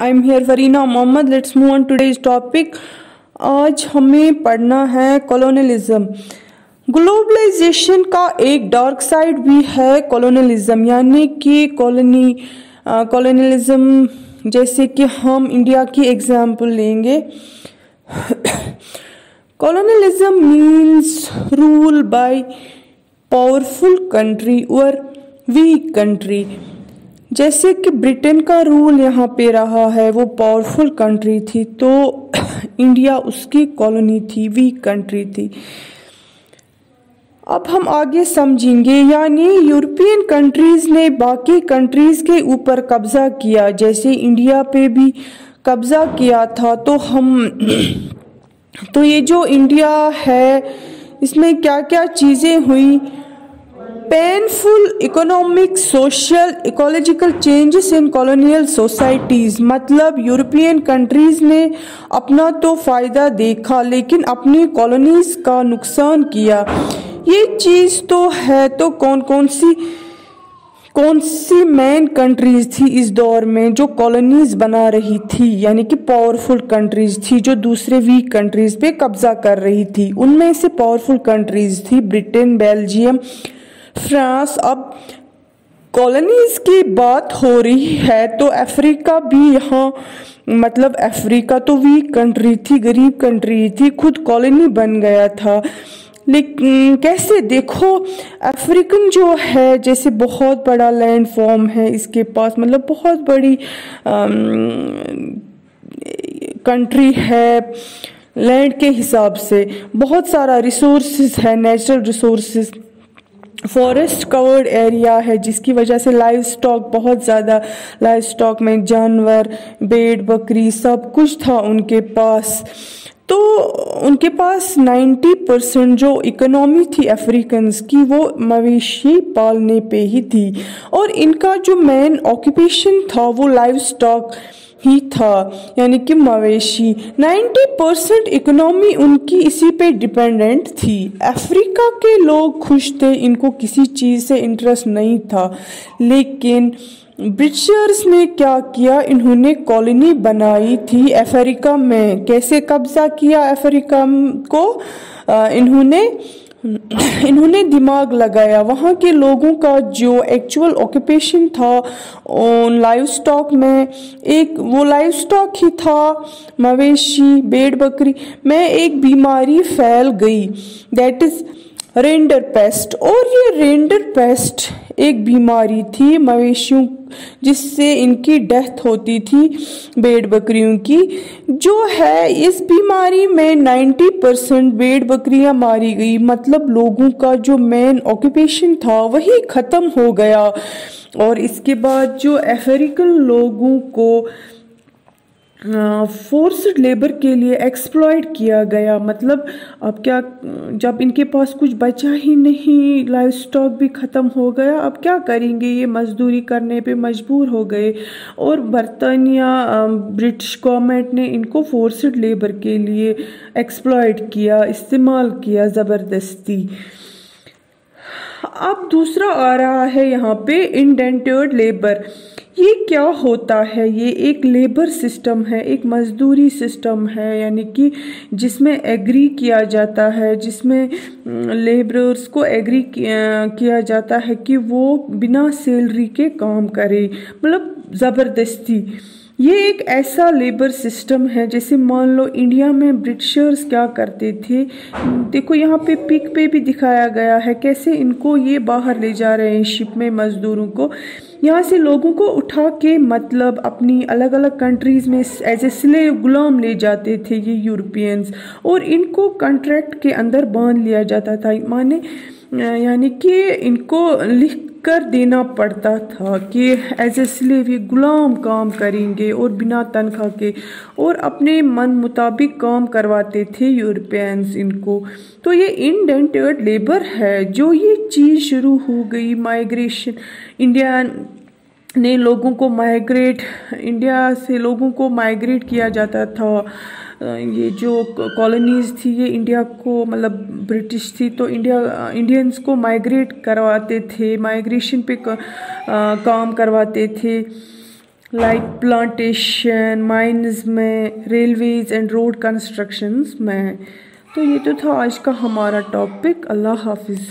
I am here Farina Mohammad let's move on today's topic आज हमें पढ़ना है कॉलोनलिज्म ग्लोबलाइजेशन का एक डार्क साइड भी है कॉलोनलिज्म यानी कि कॉलोनी कॉलोनलिज्म जैसे कि हम इंडिया की एग्ज़ाम्पल लेंगे। Colonialism means rule by powerful country और वीक कंट्री जैसे कि ब्रिटेन का रूल यहाँ पे रहा है, वो पावरफुल कंट्री थी तो इंडिया उसकी कॉलोनी थी वीक कंट्री थी। अब हम आगे समझेंगे, यानी यूरोपियन कंट्रीज़ ने बाकी कंट्रीज़ के ऊपर कब्जा किया। जैसे इंडिया पे भी कब्जा किया था तो हम तो ये जो इंडिया है, इसमें क्या क्या चीज़ें हुई painful economic social ecological changes in colonial societies मतलब यूरोपियन कंट्रीज़ ने अपना तो फ़ायदा देखा, लेकिन अपनी कॉलोनीज का नुकसान किया। ये चीज़ तो है तो कौन कौन सी कौन सी मेन कंट्रीज़ थी इस दौर में जो कॉलोनीज बना रही थी? यानी कि पावरफुल कंट्रीज़ थी जो दूसरे वीक कंट्रीज़ पे कब्जा कर रही थी। उनमें से पावरफुल कंट्रीज़ थी ब्रिटेन बेल्जियम फ्रांस, अब कॉलोनीज की बात हो रही है तो अफ्रीका भी यहाँ मतलब अफ्रीका तो वीक कंट्री थी, गरीब कंट्री थी, खुद कॉलोनी बन गया था। लेकिन कैसे देखो, अफ्रीकन जो है, जैसे बहुत बड़ा लैंड फॉर्म है इसके पास मतलब बहुत बड़ी कंट्री है लैंड के हिसाब से। बहुत सारा रिसोर्सेज है natural resources forest covered area है, जिसकी वजह से लाइव स्टॉक बहुत ज़्यादा लाइव स्टॉक में जानवर, बेड, बकरी सब कुछ था उनके पास। तो उनके पास 90 परसेंट जो इकोनॉमी थी अफ्रीकन्स की, वो मवेशी पालने पे ही थी। और इनका जो मेन ऑक्यूपेशन था, वो लाइव स्टॉक ही था। यानी कि मवेशी। 90 परसेंट इकोनॉमी उनकी इसी पे डिपेंडेंट थी। अफ्रीका के लोग खुश थे, इनको किसी चीज़ से इंटरेस्ट नहीं था। लेकिन ब्रिटिशर्स ने क्या किया? इन्होंने कॉलोनी बनाई थी अफ्रीका में। कैसे कब्जा किया अफ्रीका को? इन्होंने इन्होंने दिमाग लगाया। वहाँ के लोगों का जो एक्चुअल ऑक्यूपेशन था लाइव स्टॉक में एक, वो लाइव स्टॉक ही था, मवेशी, बेड़ बकरी। में एक बीमारी फैल गई। दैट इज़ रेंडर पेस्ट और ये रेंडर पेस्ट एक बीमारी थी मवेशियों, जिससे इनकी डेथ होती थी बेड़ बकरियों की। जो है, इस बीमारी में 90 परसेंट बेड़ बकरियाँ मारी गई। मतलब लोगों का जो मेन ऑक्यूपेशन था, वही ख़त्म हो गया। और इसके बाद जो अफ्रीकन लोगों को फोर्स्ड लेबर के लिए एक्सप्लॉयड किया गया। मतलब अब क्या, जब इनके पास कुछ बचा ही नहीं लाइफ स्टॉक भी ख़त्म हो गया, अब क्या करेंगे? ये मजदूरी करने पे मजबूर हो गए। और बरतानिया ब्रिटिश गवर्नमेंट ने इनको फोर्स्ड लेबर के लिए एक्सप्लॉयड किया, इस्तेमाल किया ज़बरदस्ती। अब दूसरा आ रहा है यहाँ पे इंडेंटर्ड लेबर ये क्या होता है? ये एक लेबर सिस्टम है, एक मजदूरी सिस्टम है, यानी कि जिसमें एग्री किया जाता है, जिसमें लेबरर्स को एग्री किया जाता है कि वो बिना सैलरी के काम करें मतलब ज़बरदस्ती। ये एक ऐसा लेबर सिस्टम है जैसे मान लो इंडिया में ब्रिटिशर्स क्या करते थे? देखो यहाँ पे पिक पे भी दिखाया गया है कैसे इनको ये बाहर ले जा रहे हैं शिप में मज़दूरों को। यहाँ से लोगों को उठा के मतलब अपनी अलग अलग कंट्रीज़ में एज ए स्लेव गुलाम ले जाते थे ये यूरोपियंस और इनको कॉन्ट्रैक्ट के अंदर बाँध लिया जाता था। माने, यानी कि इनको लिख कर देना पड़ता था कि एज ए स्लेव ये गुलाम काम करेंगे और बिना तनख्वाह के और अपने मन मुताबिक काम करवाते थे यूरोपियंस इनको। तो ये इनडेंटेड लेबर है जो ये चीज़ शुरू हो गई, माइग्रेशन इंडिया ने लोगों को माइग्रेट इंडिया से लोगों को माइग्रेट किया जाता था। ये जो कॉलोनीज़ थी, ये इंडिया को मतलब ब्रिटिश थी तो इंडिया इंडियंस को माइग्रेट करवाते थे माइग्रेशन पे काम करवाते थे। लाइक प्लांटेशन माइंस में रेलवेज एंड रोड कंस्ट्रक्शंस में। तो ये तो था आज का हमारा टॉपिक अल्लाह हाफिज़।